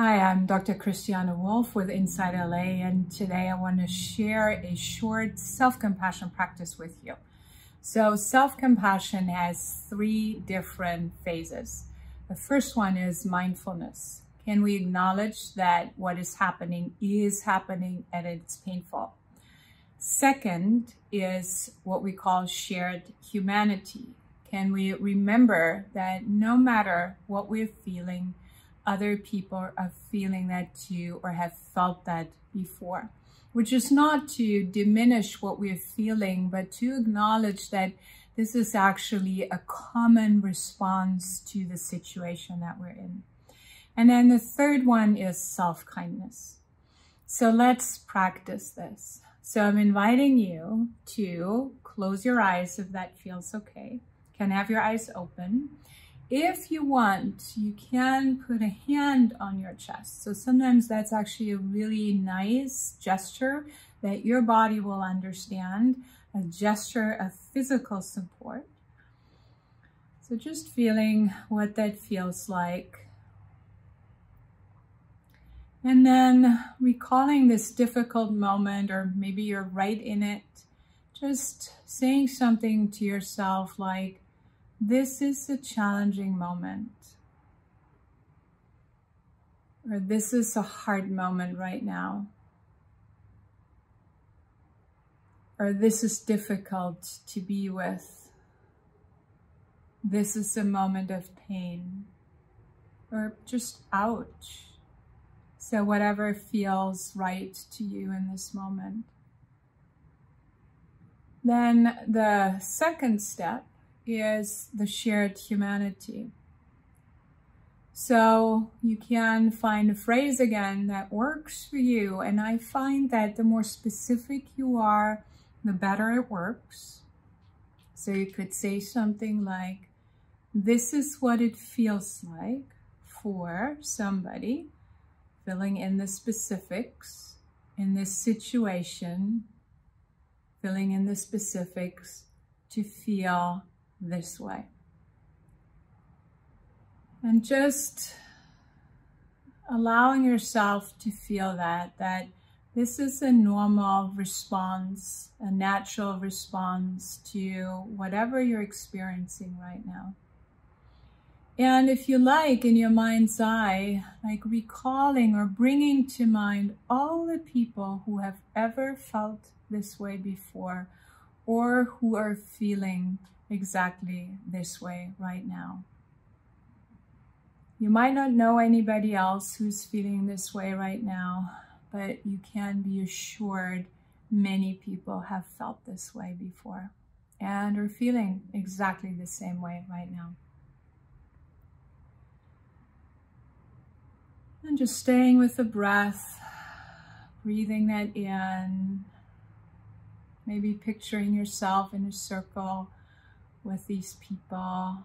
Hi, I'm Dr. Christiane Wolf with InsightLA, and today I want to share a short self-compassion practice with you. So self-compassion has three different phases. The first one is mindfulness. Can we acknowledge that what is happening is happening and it's painful? Second is what we call shared humanity. Can we remember that no matter what we're feeling, other people are feeling that too or have felt that before? which is not to diminish what we're feeling, but to acknowledge that this is actually a common response to the situation that we're in. And then the third one is self-kindness. So let's practice this. So I'm inviting you to close your eyes if that feels okay. Can have your eyes open if you want, you can put a hand on your chest. So sometimes that's actually a really nice gesture that your body will understand, a gesture of physical support. So just feeling what that feels like. And then recalling this difficult moment, or maybe you're right in it, just saying something to yourself like, this is a challenging moment. Or this is a hard moment right now. Or this is difficult to be with. This is a moment of pain. Or just ouch. So whatever feels right to you in this moment. Then the second step is the shared humanity. So you can find a phrase again that works for you. And I find that the more specific you are, the better it works. So you could say something like, this is what it feels like for somebody filling in the specifics in this situation, filling in the specifics to feel this way. And just allowing yourself to feel that, that this is a normal response, a natural response to whatever you're experiencing right now. And if you like, in your mind's eye, like recalling or bringing to mind all the people who have ever felt this way before or who are feeling exactly this way right now. You might not know anybody else who's feeling this way right now, but you can be assured many people have felt this way before and are feeling exactly the same way right now. And just staying with the breath, breathing that in, maybe picturing yourself in a circle with these people.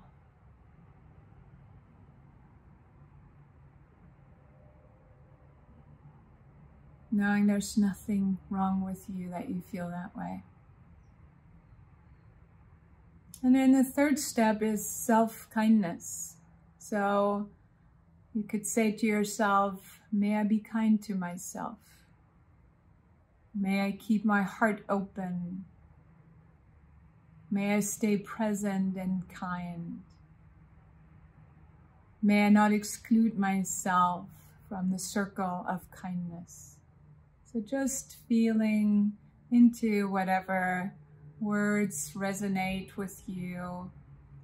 Knowing there's nothing wrong with you that you feel that way. And then the third step is self-kindness. So you could say to yourself, may I be kind to myself. May I keep my heart open May I stay present and kind. May I not exclude myself from the circle of kindness. So just feeling into whatever words resonate with you,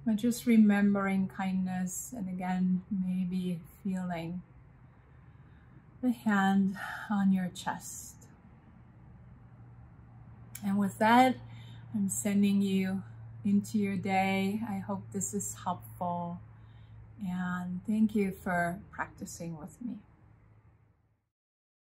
but just remembering kindness and again, maybe feeling the hand on your chest. And with that, I'm sending you into your day. I hope this is helpful. And thank you for practicing with me.